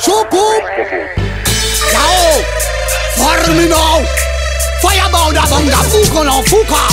Chop up. Yo. Forminou! Fire bow da bang da Fukono fuka.